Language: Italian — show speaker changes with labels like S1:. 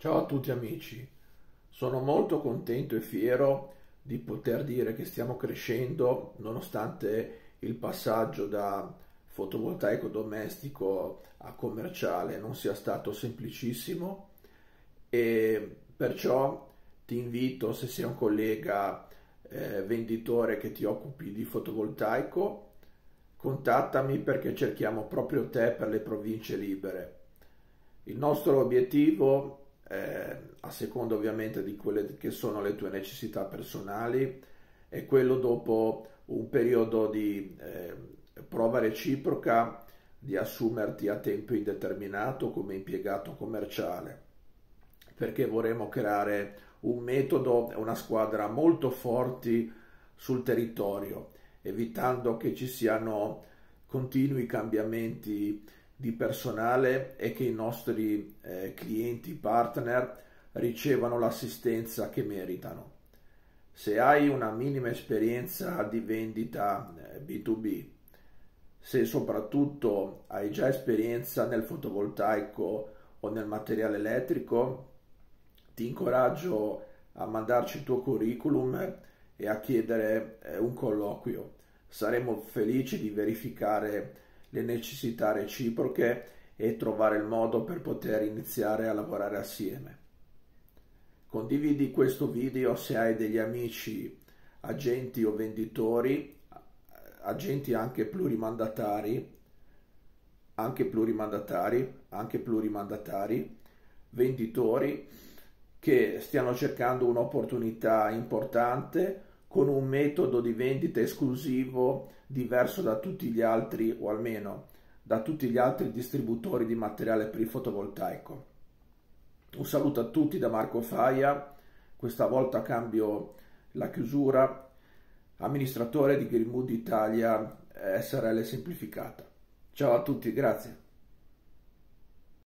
S1: Ciao a tutti amici, sono molto contento e fiero di poter dire che stiamo crescendo nonostante il passaggio da fotovoltaico domestico a commerciale non sia stato semplicissimo e perciò ti invito se sei un collega eh, venditore che ti occupi di fotovoltaico contattami perché cerchiamo proprio te per le province libere. Il nostro obiettivo eh, a seconda ovviamente di quelle che sono le tue necessità personali e quello dopo un periodo di eh, prova reciproca di assumerti a tempo indeterminato come impiegato commerciale. Perché vorremmo creare un metodo e una squadra molto forti sul territorio evitando che ci siano continui cambiamenti di personale e che i nostri eh, clienti partner ricevano l'assistenza che meritano. Se hai una minima esperienza di vendita B2B, eh, se soprattutto hai già esperienza nel fotovoltaico o nel materiale elettrico, ti incoraggio a mandarci il tuo curriculum e a chiedere eh, un colloquio. Saremo felici di verificare le necessità reciproche e trovare il modo per poter iniziare a lavorare assieme. Condividi questo video se hai degli amici agenti o venditori, agenti anche plurimandatari, anche plurimandatari, anche plurimandatari, venditori che stiano cercando un'opportunità importante con un metodo di vendita esclusivo diverso da tutti gli altri, o almeno da tutti gli altri distributori di materiale per il fotovoltaico. Un saluto a tutti da Marco Faia, questa volta cambio la chiusura, amministratore di Greenwood Italia SRL Semplificata. Ciao a tutti, grazie.